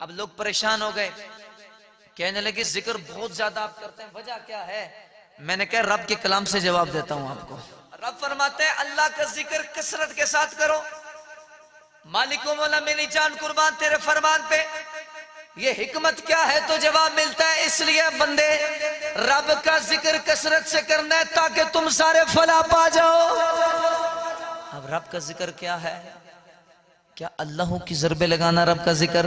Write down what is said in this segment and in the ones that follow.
अब लोग परेशान हो गए। कहने लगे, ज़िक्र बहुत ज़्यादा आप करते हैं, वजह क्या है? मैंने कहा, रब के कलाम से जवाब देता हूँ आपको। रब फरमाते हैं, अल्लाह का ज़िक्र कसरत के साथ करो। मालिको, मोला मेरी जान कुर्बान तेरे फरमान पे। ये हिकमत क्या है? तो जवाब मिलता है, इसलिए बंदे, रब का ज़िक्र कसरत से करना है, ताकि तुम सारे फला पा जाओ। अब रब का ज़िक्र क्या है? क्या अल्लाह की जरबे लगाना रब का ज़िक्र?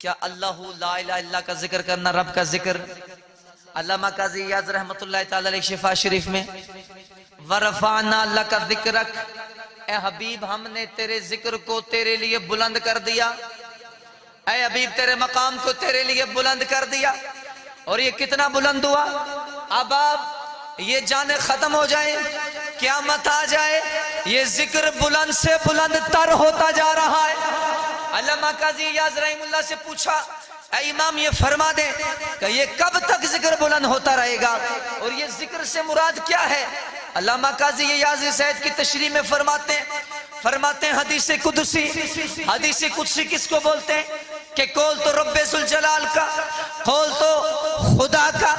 क्या अल्लाह ला का ज़िक्र करना रब का ज़िक्र? अल्लामा काजी ताला शिफा शरीफ में, वरफाना अल्लाह का ज़िक्र ए हबीब, हमने तेरे ज़िक्र को तेरे लिए बुलंद कर दिया। ए हबीब, तेरे मकाम को तेरे लिए बुलंद कर दिया। और ये कितना बुलंद हुआ? अब आप ये जाने खत्म हो जाए क्या मत आ जाए, ये ज़िक्र बुलंद से बुलंद तर होता जा रहा है। अल्लामा काजी याज रहीमुल्लाह से पूछा इमाम, ये फरमा दे कि ये कब तक ज़िक्र बुलंद होता रहेगा और ये ज़िक्र से मुराद क्या है? अल्लामा काजी याज सैद की तशरी में फरमाते हैं फरमाते हैं, हदीस कुदसी हदीस कुदसी किसको बोलते हैं? कि कौल तो रब्बे जलाल का, कौल तो खुदा का,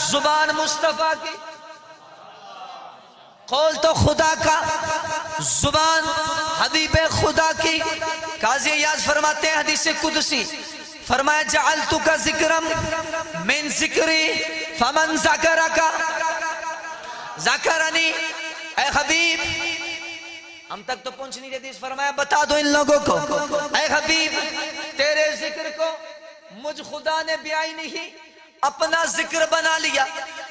ज़ुबान मुस्तफ़ा की कौल तो खुदा का ज़ुबान हबीब खुदा की काजी याद फरमाते हदीस कुदसी फरमाया जाल तू का जिक्रम मिन जिक्री फमन जाकरा का जाकरानी ए हबीब हम तक तो पहुँच नहीं रही फरमाया बता दो इन लोगों को ए हबीब तेरे ज़िक्र को मुझ खुदा ने ब्याई नहीं अपना ज़िक्र बना लिया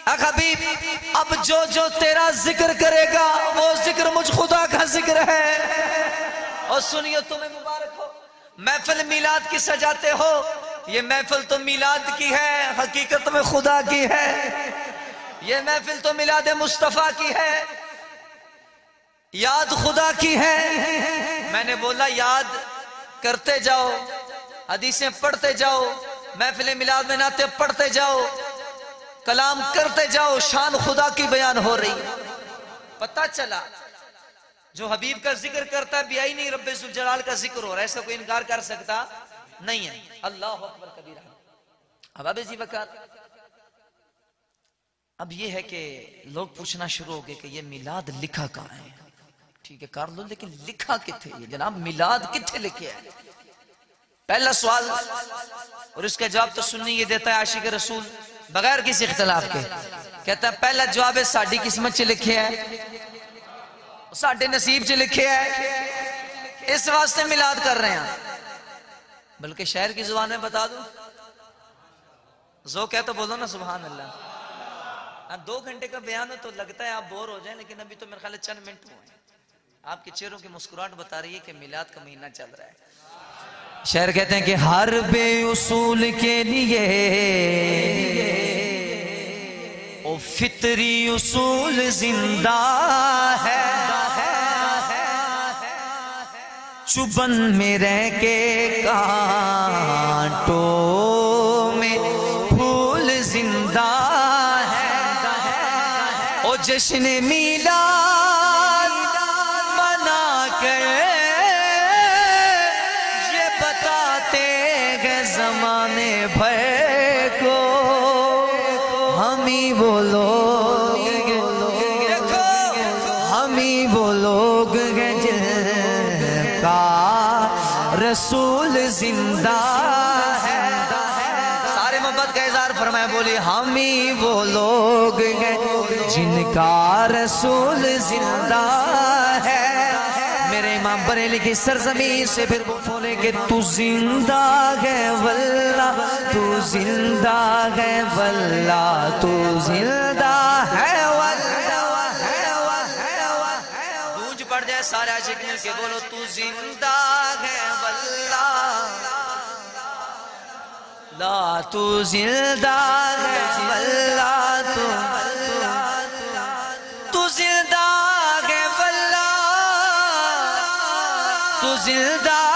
हबीब अब जो जो तेरा ज़िक्र करेगा, वो ज़िक्र मुझ खुदा का ज़िक्र है। और सुनिए तुम्हें मुबारक हो। महफिल मिलाद की सजाते हो। ये महफिल तो मिलाद की है, हकीकत में खुदा की है। ये महफिल तो मिलाद मुस्तफ़ा की है। याद खुदा की है। मैंने बोला, याद करते जाओ, हदीसें पढ़ते जाओ, महफिल मिलाद में नाते पढ़ते जाओ। कलाम करते जाओ, शान खुदा की बयान हो रही पता चला, जो हबीब का ज़िक्र करता है बियाई नहीं, रब्बे जलाल का ज़िक्र हो रहा है ऐसा कोई इनकार कर सकता नहीं है। अल्लाह अकबर कबीर अब अब जी वकार अब ये है कि लोग पूछना शुरू हो गए कि ये मिलाद लिखा कहाँ है? ठीक है, कर लो, लेकिन लिखा किथे ये जनाब मिलाद किथे लिखे है? पहला सवाल, और इसका जवाब तो सुनने ये देता है आशिक रसूल। बगैर किसी इख्तलाफ के। कहता है, पहला जवाब है, साड़ी किस्मत च लिखे है। साढ़े नसीब च लिखे है। इस वास्ते मिलाद कर रहे हैं। बल्कि शहर की ज़ुबान में बता दो, जो कह तो बोलो ना सुबह अल्लाह अब दो घंटे का बयान है तो लगता है आप बोर हो जाए, लेकिन अभी तो मेरे ख्याल चंद मिनट हुए आपके चेहरों की मुस्कुराहट बता रही है कि मिलाद का महीना चल रहा है। शहर कहते हैं कि हर बेउसूल के लिए ओ फितरी उसूल ज़िंदा है। चुबन में रह के कांटों में फूल ज़िंदा है। ओ जश्न मिला फरमाया बोली हम ही वो लोग हैं जिनका रसूल ज़िंदा है मेरे इमाम बरेली की सरजमी से फिर वो बोले कि तू ज़िंदा है वल्ला तू ज़िंदा है वल्ला तू ज़िंदा है सारे आशिक के बोलो तू ज़िंदा है वल्ला ला तू ज़िंदा है वल्ला तू। तू ज़िंदा है वल्ला। तू ज़िंदा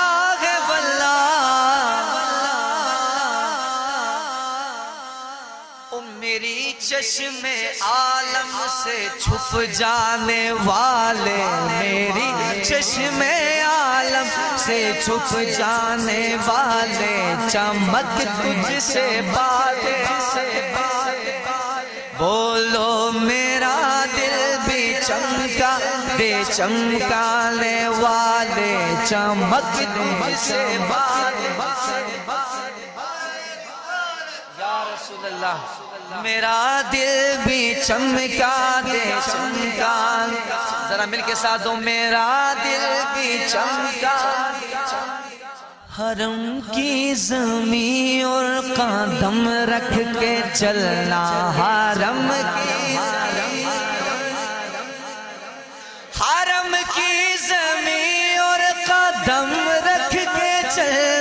चश्मे आलम से छुप जाने वाले मेरी चश्मे आलम से छुप जाने वाले चमक तुझसे बातें से बोलो, मेरा दिल भी चमका दे, चमकाने वाले चमक तुझसे बातें या रसूल अल्लाह मेरा दिल भी चमका दे चमका जरा मिल के साथ दो मेरा दिल भी चमका हरम की जमी और कदम रख के चलना, हरम की हरम की जमी और कदम रख के चलना।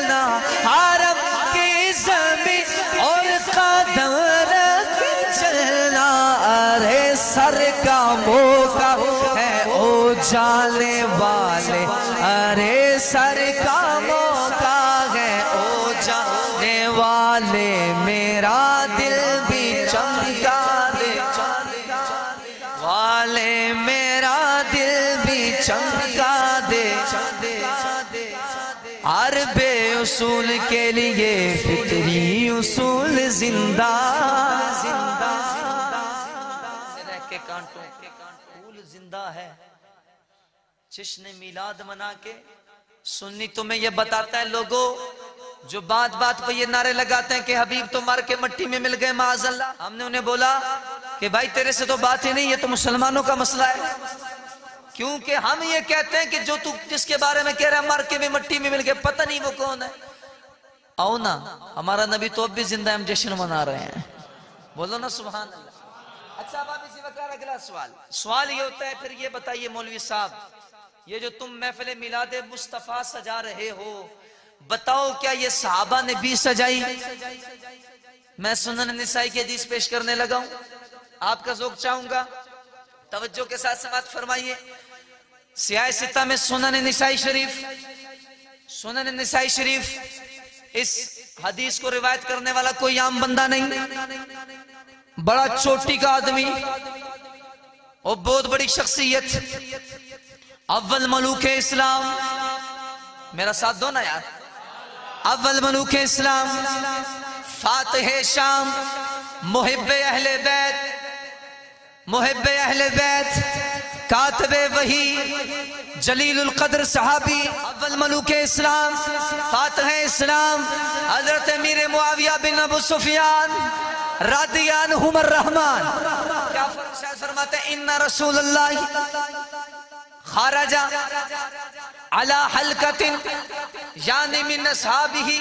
ज़िंदा। ज़िंदा ज़िंदा है। मिलाद मना के सुन्नी तुम्हें ये बताता है लोगों, जो बात बात पर ये नारे लगाते हैं कि हबीब तो मर के मट्टी में मिल गए माजल्ला हमने उन्हें बोला कि भाई, तेरे से तो बात ही नहीं, ये तो मुसलमानों का मसला है। क्योंकि हम ये कहते हैं कि जो तू जिसके बारे में कह रहा है, मर के भी मट्टी में मिल गए, पता नहीं वो कौन है। आओ ना, हमारा नबी तो अब भी ज़िंदा हम जश्न मना रहे हैं। बोलो ना सुबह अच्छा आप इसी वक्त अगला सवाल। सवाल ये होता है, फिर ये बताइए मौलवी साहब, ये जो तुम महफिल मिलाद मुस्तफ़ा सजा रहे हो, बताओ क्या ये साहबा ने भी सजाई? मैं सुनन निसाई की हदीस पेश करने लगा हूँ। आपका जोक चाहूँगा? तवज्जो के साथ समाप्त फरमाइए। सियाह सिता में सुनन निसाई शरीफ, सुनन निसाई शरीफ इस हदीस को रिवायत करने वाला कोई आम बंदा नहीं। बड़ा चोटी का आदमी और बहुत बड़ी शख्सियत। अव्वल मलूक इस्लाम। मेरा साथ दो ना यार। अव्वल मलूक इस्लाम। फातह शाम मुहिब अहले बैत मुहिब अहले बैत, कातबे वही जलील कदर सहाबी, अव्वल मलूक इस्लाम, फातह इस्लाम, हज़रत मीर मुआविया बिन अबू सुफियान, रादियान हुमर रहमान। क्या फरमाते इन्ना रसूल अल्लाह खारजा अला हलकतिन, यानी मिन ही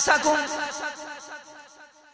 सकुम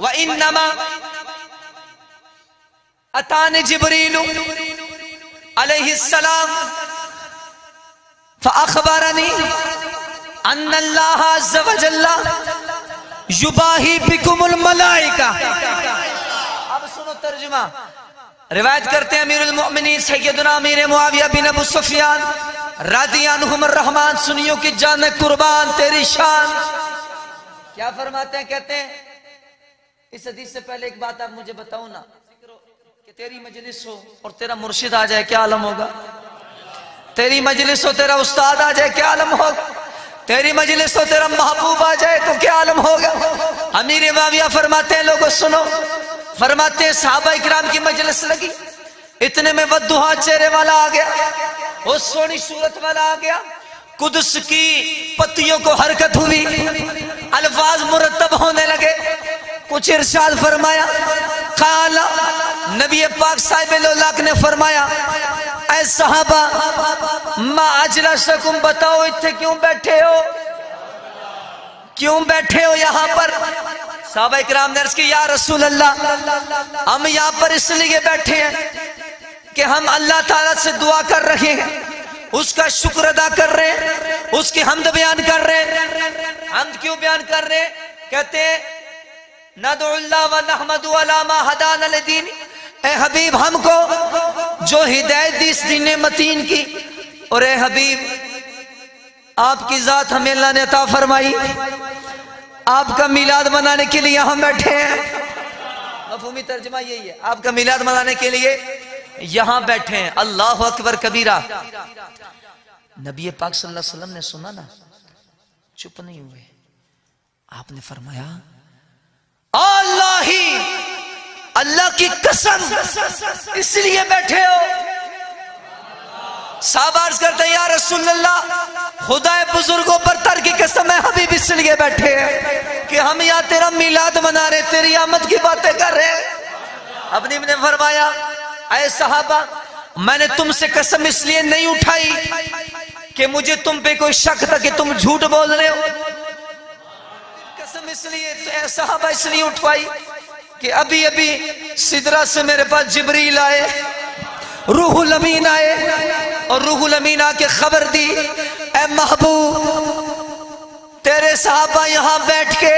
व इनमा अतान सुनो तर्जुमा रिवायत करते हैं अमीरुल मोमिनीन सैयदना अमीर रहमान सुनियो की जान कुर्बान तेरी शान क्या फरमाते हैं कहते हैं इस हदीस से पहले एक बात आप मुझे बताओ ना, कि तेरी मजलिस हो और तेरा मुर्शिद आ जाए, क्या आलम होगा? तेरी मजलिस हो, तेरा उस्ताद आ जाए, क्या आलम होगा? तेरी मजलिस तो तेरा महबूब आ जाए तो क्या आलम होगा? अमीर माविया फरमाते हैं, लोगों, सुनो। फरमाते हैं, साहबा इकराम की मजलिस लगी। इतने में वदुहा चेहरे वाला आ गया, वो सोनी सूरत वाला आ गया। कुदस की पत्तियों को हरकत हुई, अल्फाज मुरतब होने लगे। कुछ इरशाद फरमाया, काला, नबी पाक साहिब ने फरमाया, ऐ साहबा, माँ अजला शकुम बताओ इतने क्यों बैठे हो? क्यों बैठे हो यहाँ पर? साहब इकराम ने की या रसूल अल्लाह हम यहाँ पर इसलिए बैठे हैं कि हम अल्लाह ताला से दुआ कर रहे हैं, उसका शुक्र अदा कर रहे हैं, उसकी हमद बयान कर रहे हैं। हमद क्यों बयान कर रहे हैं? कहते हैं नदुल्ला व नहमदु अलामा हदान दीन ए हबीब, हमको जो हिदायत दी दीन मतीन की, और ए हबीब, आपकी जात हमें अल्लाह ने अता फरमाई, आपका मिलाद मनाने के लिए यहाँ बैठे हैं। मफहूमी तर्जमा यही है, आपका मिलाद मनाने के लिए यहाँ बैठे हैं। अल्लाह अकबर कबीरा। नबी पाक सल्लल्लाहु अलैहि वसल्लम ने सुना ना, चुप नहीं हुए। आपने फरमाया अल्लाह ही, अल्लाह की कसम। इसलिए बैठे हो। साबार्स करते हैं या रसूल अल्लाह खुदा बुज़ुर्गों पर तर की कसम है हबीब इसलिए बैठे हैं कि हम यहाँ तेरा मिलाद मना रहे, तेरी आमद की बातें कर रहे हैं। अपनी ने फरमाया अय साहबा, मैंने तुमसे कसम इसलिए नहीं उठाई कि मुझे तुम पे कोई शक था कि तुम झूठ बोल रहे हो। इसलिए साहबा इसलिए उठवाई कि अभी अभी सिदरा से मेरे पास जिबरील आए, रूहुल अमीन आए और रूहुल अमीन आके खबर दी, ए महबूब, तेरे साहबा यहाँ बैठ के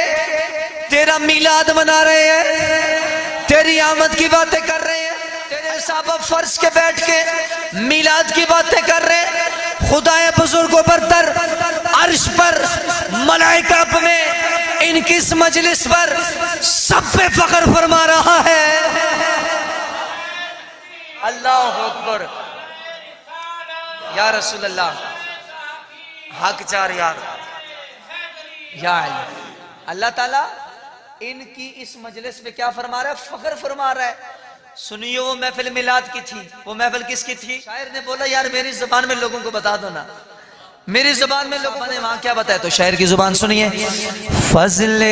तेरा मिलाद मना रहे हैं, तेरी आमद की बातें कर रहे हैं, तेरे साहबा फर्श के बैठ के मिलाद की बातें कर रहे हैं, खुदाए बुज़ुर्गों पर तर अर्श पर, मलाइका में इनकी इस मजलिस पर सब पे फख्र फरमा रहा है? अल्लाह अकबर। या रसूल अल्लाह हक चार यार। या अल्लाह ताला इनकी इस मजलिस में क्या फरमा रहा है? फख्र फरमा रहा है। सुनिए वो महफिल मिलाद की थी। वो महफिल किसकी थी? शायर ने बोला, यार, मेरी ज़ुबान में लोगों को बता दो ना। मेरी ज़ुबान में लोगों ने वहाँ क्या बताया? तो शायर की ज़ुबान सुनिए। फजल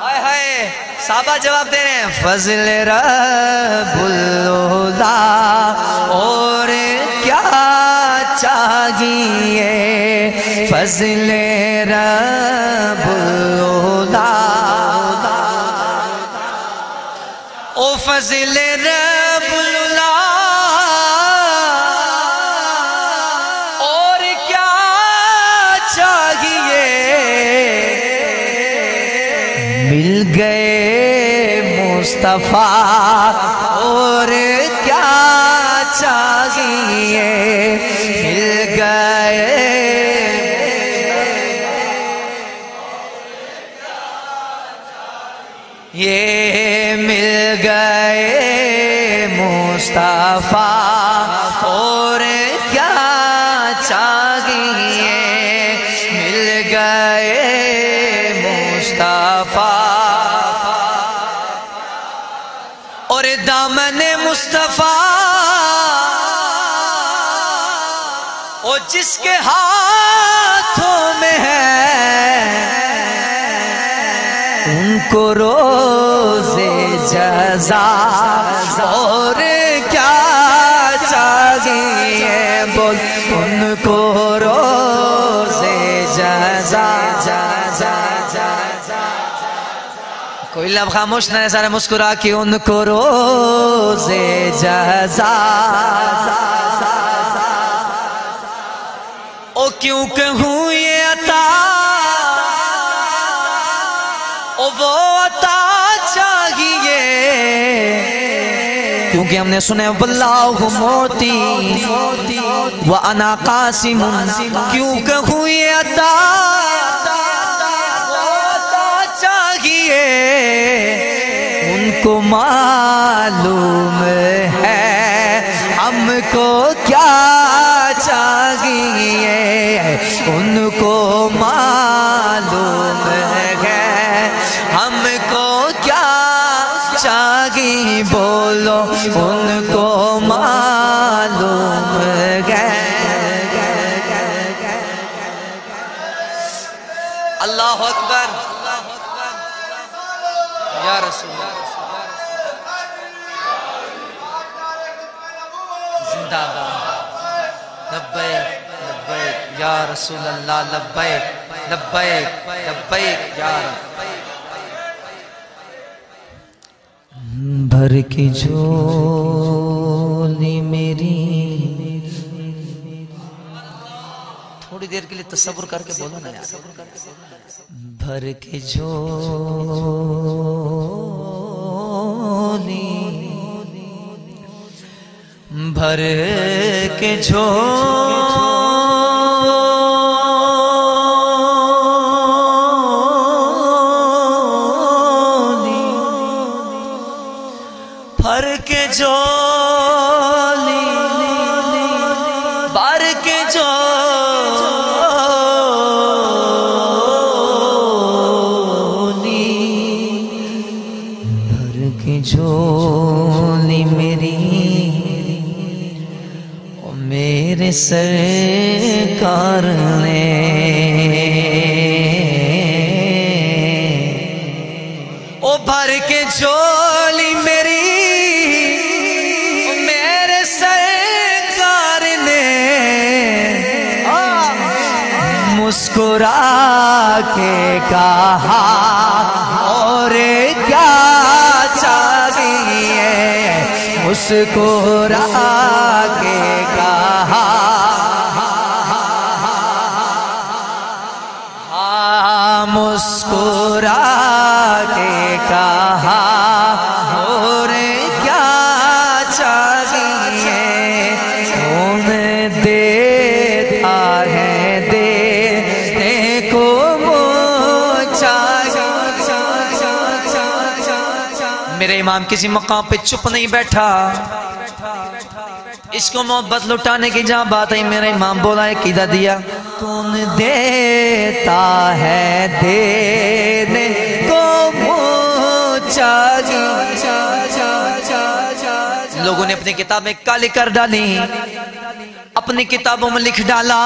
हाय हाय साबा जवाब दे रहे हैं। फजल और क्या चाहिए? फजल रबुल्ला ओ फजल मुस्तफ़ा और क्या चाहिए? मिल गए। ये जिसके हाथों में है, उनको रोज़े जजा और क्या चाहिए? बोल, उनको रोज़े जजा कोई लब खामोश न सारे मुस्कुरा के उनको रोज़े जजा। क्यों कहूँ ये अता? ओ, वो अता चाहिए। क्योंकि हमने सुने, वल्लाहु मोती, व अना कासिम क्यों कहूँ ये अता? उनको मालूम है, हमको चाहिए उनको मालूम है। हमको क्या चाहिए बोलो, उनको मालूम है। अल्लाह अकबर। या जिंदाबाद। या रसूल अल्लाह लब्बैक लब्बैक लब्बैक या भर की झोली मेरी। थोड़ी देर के लिए तस्वुर करके बोलो ना यार। भर के झोली। भर के झोली। सरकार ने। ओ भर के झोली मेरी मेरे सरकार ने। मुस्कुरा के कहा मुस्कुरा के कहा। इमाम किसी मकाम पे चुप नहीं बैठा। इसको मोहब्बत लुटाने की जहाँ बात आई, मेरा इमाम बोला है किदा दिया। कौन देता है देने को लोगों ने अपनी किताबें काली कर डाली, अपनी किताबों में लिख डाला,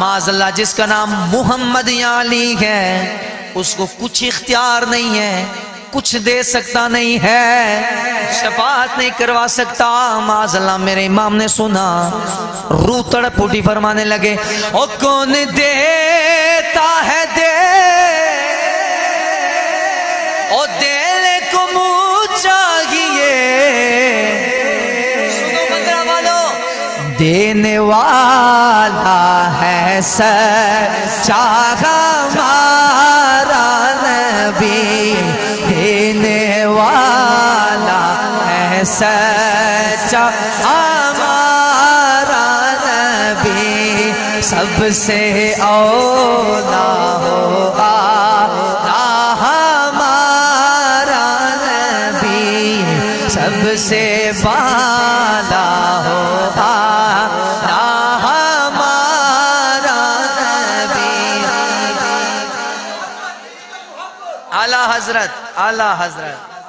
माजल्ला जिसका नाम मोहम्मद अली है, उसको कुछ इख्तियार नहीं है। कुछ दे सकता नहीं है। शफात नहीं करवा सकता। माजला मेरे इमाम ने सुना। रू तड़प उठी फरमाने लगे, ओ कौन देता है दे? ओ देने को चाहिए। देने वाला है सच्चा हमारा है सच्चा हमारा नबी सबसे औला हो आला हमारा नबी सबसे बाला हो आला हज़रत आला हज़रत।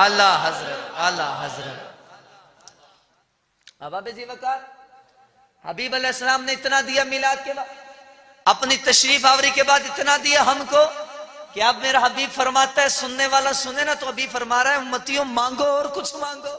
आला हज़रत आला हज़रत। अब जी वकार हबीब अलैहिस्सलाम ने इतना दिया मिलाद के बाद, अपनी तशरीफ़ आवरी के बाद इतना दिया हमको, कि अब मेरा हबीब फरमाता है, सुनने वाला सुने ना तो अभी फरमा रहा है, उम्मतियों, मांगो और कुछ मांगो।